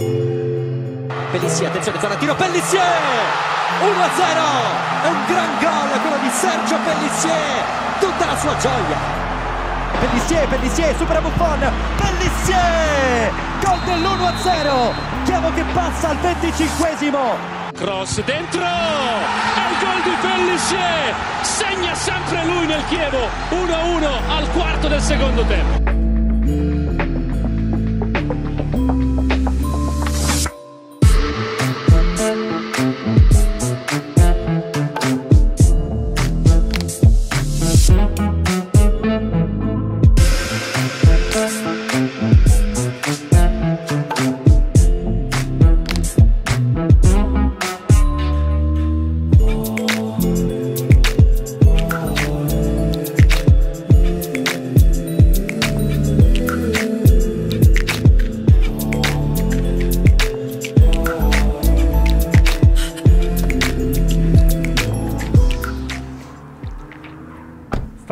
Pellissier, attenzione, zona tiro, Pellissier! 1-0! È un gran gol quello di Sergio Pellissier! Tutta la sua gioia! Pellissier, Pellissier, supera Buffon! Pellissier! Gol dell'1-0! Chievo che passa al 25esimo! Cross dentro! È il gol di Pellissier! Segna sempre lui nel Chievo! 1-1 al quarto del secondo tempo.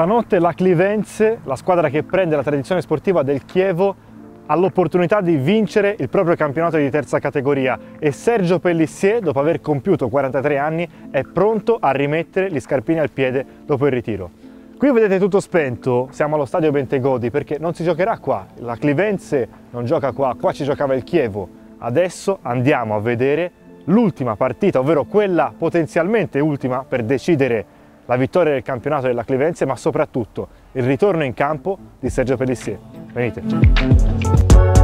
Stanotte la Clivenze, la squadra che prende la tradizione sportiva del Chievo, ha l'opportunità di vincere il proprio campionato di terza categoria e Sergio Pellissier, dopo aver compiuto 43 anni, è pronto a rimettere gli scarpini al piede dopo il ritiro. Qui vedete tutto spento, siamo allo stadio Bentegodi perché non si giocherà qua, la Clivenze non gioca qua, qua ci giocava il Chievo. Adesso andiamo a vedere l'ultima partita, ovvero quella potenzialmente ultima per decidere la vittoria del campionato della Clivenze, ma soprattutto il ritorno in campo di Sergio Pellissier. Venite.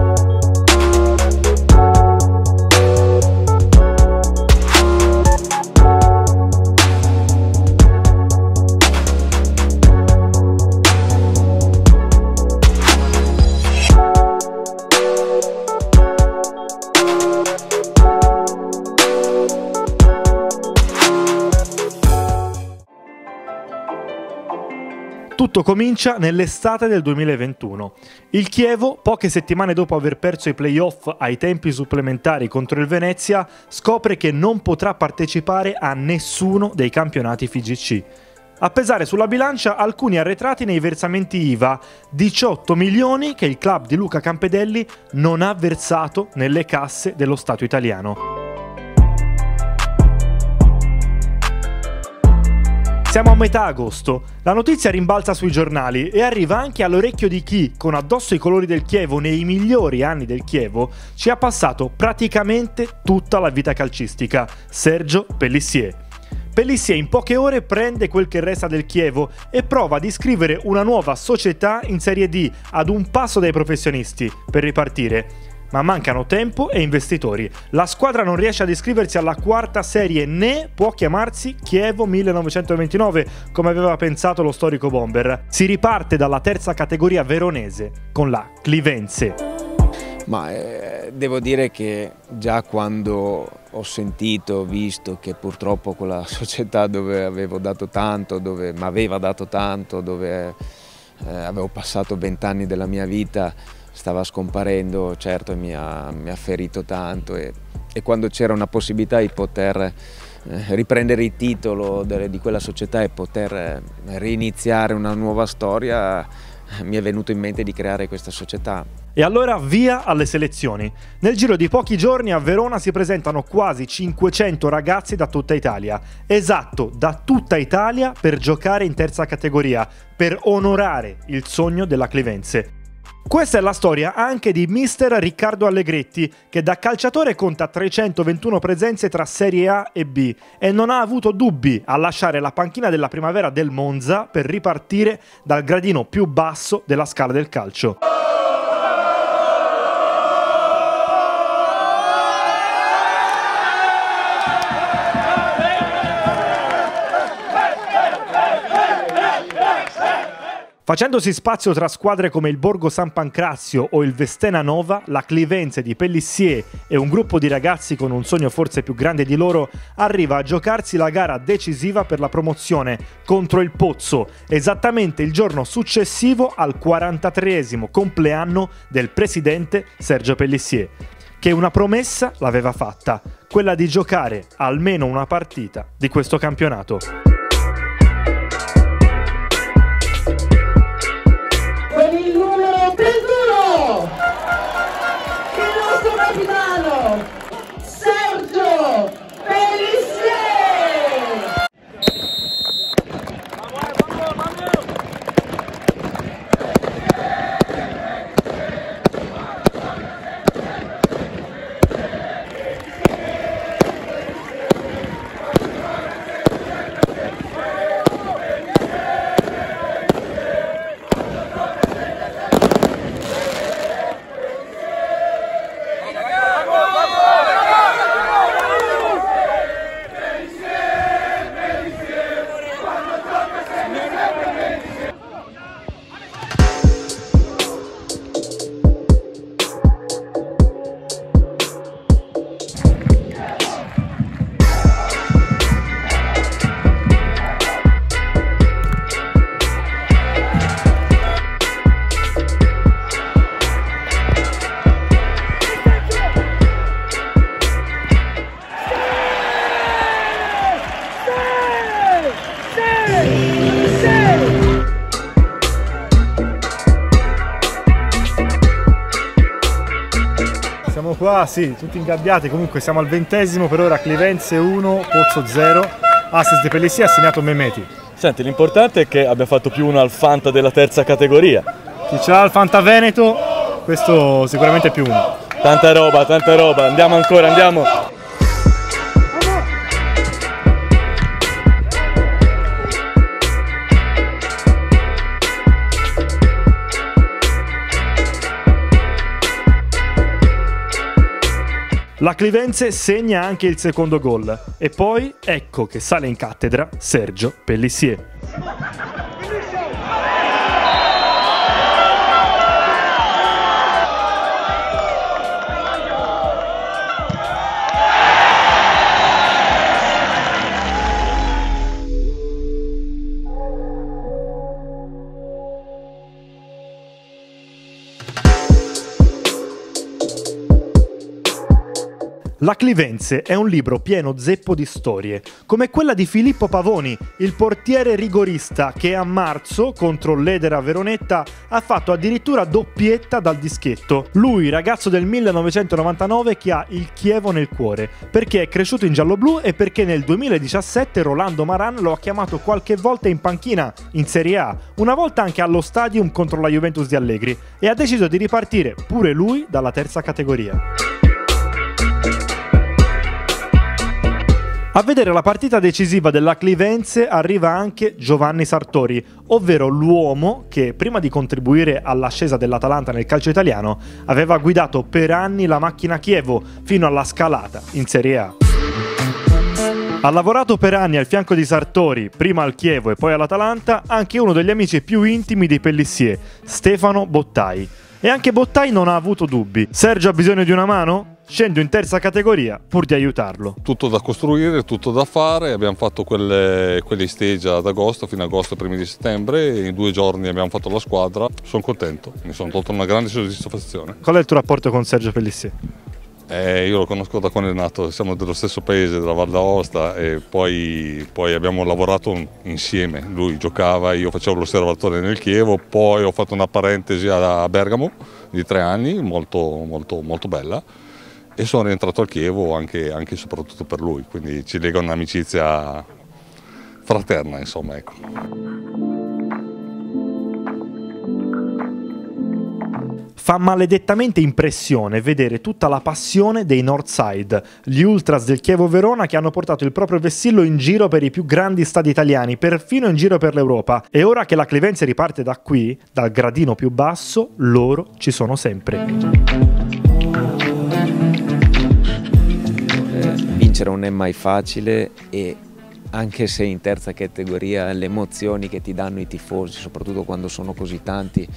Tutto comincia nell'estate del 2021. Il Chievo, poche settimane dopo aver perso i playoff ai tempi supplementari contro il Venezia, scopre che non potrà partecipare a nessuno dei campionati FIGC. A pesare sulla bilancia alcuni arretrati nei versamenti IVA, 18 milioni che il club di Luca Campedelli non ha versato nelle casse dello Stato italiano. Siamo a metà agosto, la notizia rimbalza sui giornali e arriva anche all'orecchio di chi, con addosso i colori del Chievo nei migliori anni del Chievo, ci ha passato praticamente tutta la vita calcistica, Sergio Pellissier. Pellissier in poche ore prende quel che resta del Chievo e prova ad iscrivere una nuova società in Serie D ad un passo dai professionisti per ripartire ma mancano tempo e investitori. La squadra non riesce ad iscriversi alla quarta serie né può chiamarsi Chievo 1929 come aveva pensato lo storico bomber. Si riparte dalla terza categoria veronese con la Clivenze. Ma eh, devo dire che già quando ho sentito, visto che purtroppo quella società dove avevo dato tanto, dove mi aveva dato tanto, dove eh, avevo passato vent'anni della mia vita, stava scomparendo, certo mi ha, mi ha ferito tanto e, e quando c'era una possibilità di poter eh, riprendere il titolo di quella società e poter eh, riniziare una nuova storia eh, mi è venuto in mente di creare questa società. E allora via alle selezioni. Nel giro di pochi giorni a Verona si presentano quasi 500 ragazzi da tutta Italia. Esatto, da tutta Italia per giocare in terza categoria, per onorare il sogno della Clivenze. Questa è la storia anche di mister Riccardo Allegretti, che da calciatore conta 321 presenze tra Serie A e B e non ha avuto dubbi a lasciare la panchina della primavera del Monza per ripartire dal gradino più basso della scala del calcio. Facendosi spazio tra squadre come il Borgo San Pancrazio o il Vestena Nova, la Clivenze di Pellissier e un gruppo di ragazzi con un sogno forse più grande di loro arriva a giocarsi la gara decisiva per la promozione contro il Pozzo, esattamente il giorno successivo al 43 compleanno del presidente Sergio Pellissier, che una promessa l'aveva fatta, quella di giocare almeno una partita di questo campionato. Qua, sì, tutti ingabbiati, comunque siamo al ventesimo, per ora Clivenze 1, Pozzo 0, assist di Pellissier ha segnato Memeti. Senti, l'importante è che abbia fatto più uno al Fanta della terza categoria. Chi ce l'ha il Fanta Veneto, questo sicuramente è più uno. Tanta roba, tanta roba. Andiamo ancora, andiamo. La Clivenze segna anche il secondo gol e poi ecco che sale in cattedra Sergio Pellissier. La Clivenze è un libro pieno zeppo di storie, come quella di Filippo Pavoni, il portiere rigorista che a marzo contro l'Edera Veronetta ha fatto addirittura doppietta dal dischetto. Lui, ragazzo del 1999 che ha il Chievo nel cuore, perché è cresciuto in giallo-blu e perché nel 2017 Rolando Maran lo ha chiamato qualche volta in panchina in Serie A, una volta anche allo stadium contro la Juventus di Allegri e ha deciso di ripartire pure lui dalla terza categoria. A vedere la partita decisiva della Clivenze arriva anche Giovanni Sartori, ovvero l'uomo che, prima di contribuire all'ascesa dell'Atalanta nel calcio italiano, aveva guidato per anni la macchina Chievo fino alla scalata in Serie A. Ha lavorato per anni al fianco di Sartori, prima al Chievo e poi all'Atalanta, anche uno degli amici più intimi di Pellissier, Stefano Bottai. E anche Bottai non ha avuto dubbi. Sergio ha bisogno di una mano? Scendo in terza categoria pur di aiutarlo. Tutto da costruire, tutto da fare, abbiamo fatto quelle, quelle stage ad agosto, fino ad agosto, primi di settembre, in due giorni abbiamo fatto la squadra, sono contento, mi sono tolto una grande soddisfazione. Qual è il tuo rapporto con Sergio Pellissier? Eh, io lo conosco da quando è nato, siamo dello stesso paese, della Val d'Aosta e poi, poi abbiamo lavorato insieme, lui giocava, io facevo l'osservatore nel Chievo, poi ho fatto una parentesi a Bergamo di tre anni, molto, molto, molto bella e sono rientrato al Chievo anche, anche e soprattutto per lui, quindi ci lega un'amicizia fraterna, insomma, ecco. Fa maledettamente impressione vedere tutta la passione dei Northside, gli ultras del Chievo Verona che hanno portato il proprio vessillo in giro per i più grandi stadi italiani, perfino in giro per l'Europa. E ora che la Clevenza riparte da qui, dal gradino più basso, loro ci sono sempre. Vincere non è mai facile e anche se in terza categoria le emozioni che ti danno i tifosi, soprattutto quando sono così tanti,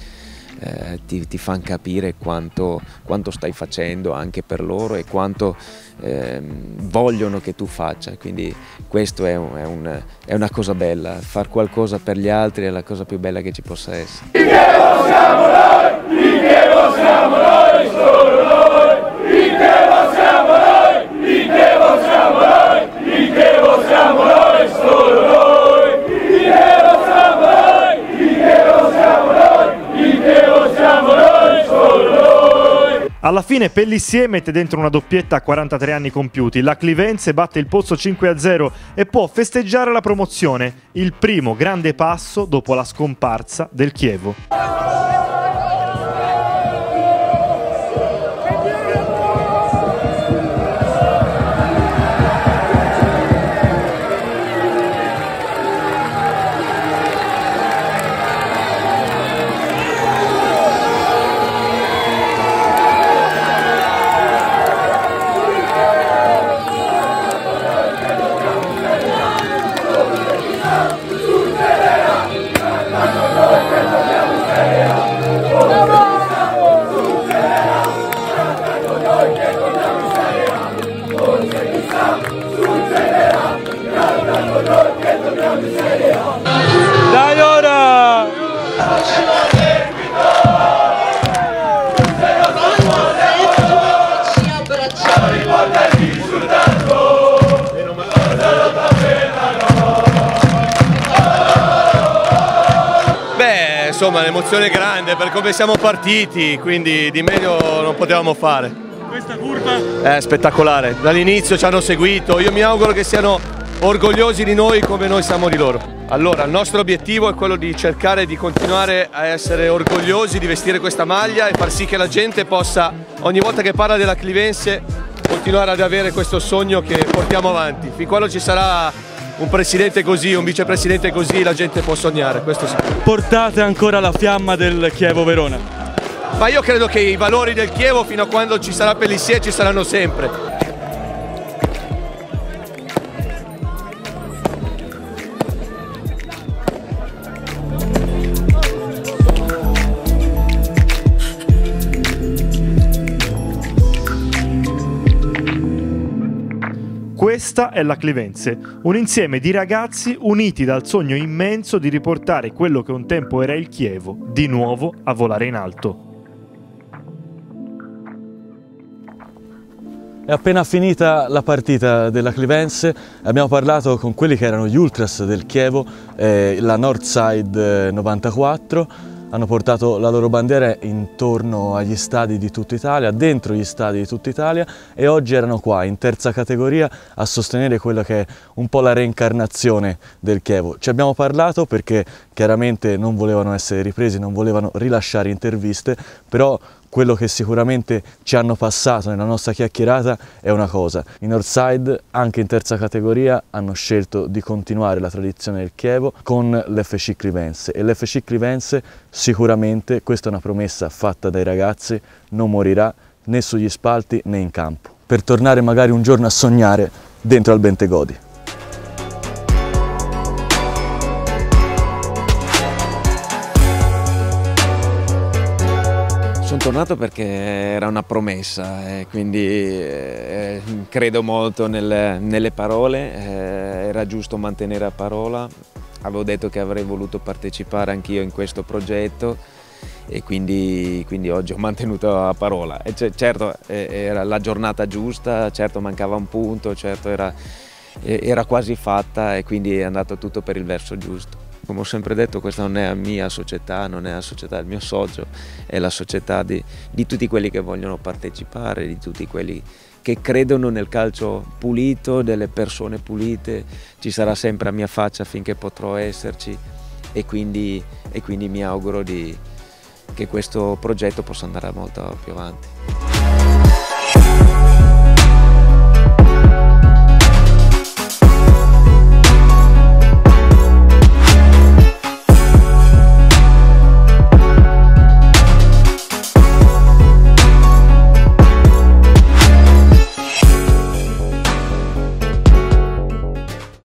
eh, ti, ti fanno capire quanto, quanto, stai facendo anche per loro e quanto eh, vogliono che tu faccia. Quindi questo è, un, è, un, è, una cosa bella, far qualcosa per gli altri è la cosa più bella che ci possa essere. Finché siamo noi, finché siamo noi, solo noi, finché siamo noi, finché siamo noi, finché siamo noi, solo noi, finché siamo noi, finché siamo noi, finché siamo noi, solo noi. Alla fine Pellissier mette dentro una doppietta a 43 anni compiuti, la Clivense batte il Pozzo 5-0 e può festeggiare la promozione, il primo grande passo dopo la scomparsa del Chievo. Insomma, l'emozione è grande per come siamo partiti, quindi di meglio non potevamo fare. Questa curva È spettacolare, dall'inizio ci hanno seguito, io mi auguro che siano orgogliosi di noi come noi siamo di loro. Allora, il nostro obiettivo è quello di cercare di continuare a essere orgogliosi di vestire questa maglia e far sì che la gente possa, ogni volta che parla della Clivense, continuare ad avere questo sogno che portiamo avanti. Fin quando ci sarà un presidente così, un vicepresidente così, la gente può sognare, questo sì. portate ancora la fiamma del Chievo Verona. Ma io credo che i valori del Chievo fino a quando ci sarà Pellissier ci saranno sempre. Questa è la Clivense, un insieme di ragazzi uniti dal sogno immenso di riportare quello che un tempo era il Chievo di nuovo a volare in alto. È appena finita la partita della Clivense, abbiamo parlato con quelli che erano gli ultras del Chievo, eh, la Northside eh, 94, hanno portato la loro bandiera intorno agli stadi di tutta Italia, dentro gli stadi di tutta Italia e oggi erano qua in terza categoria a sostenere quella che è un po' la reincarnazione del Chievo. Ci abbiamo parlato perché chiaramente non volevano essere ripresi, non volevano rilasciare interviste, però quello che sicuramente ci hanno passato nella nostra chiacchierata è una cosa. I Northside, anche in terza categoria, hanno scelto di continuare la tradizione del Chievo con l'FC Clivense e l'FC Clivense sicuramente, questa è una promessa fatta dai ragazzi, non morirà né sugli spalti né in campo, per tornare magari un giorno a sognare dentro al Bentegodi. Tornato perché era una promessa e quindi eh, credo molto nelle, nelle parole, eh, era giusto mantenere a parola, avevo detto che avrei voluto partecipare anch'io in questo progetto e quindi, quindi oggi ho mantenuto a parola. E certo eh, era la giornata giusta, certo mancava un punto, certo era, eh, era quasi fatta e quindi è andato tutto per il verso giusto. Come ho sempre detto questa non è la mia società, non è la società del mio socio, è la società di, di tutti quelli che vogliono partecipare, di tutti quelli che credono nel calcio pulito, delle persone pulite, ci sarà sempre a mia faccia finché potrò esserci e quindi, e quindi mi auguro di, che questo progetto possa andare molto più avanti.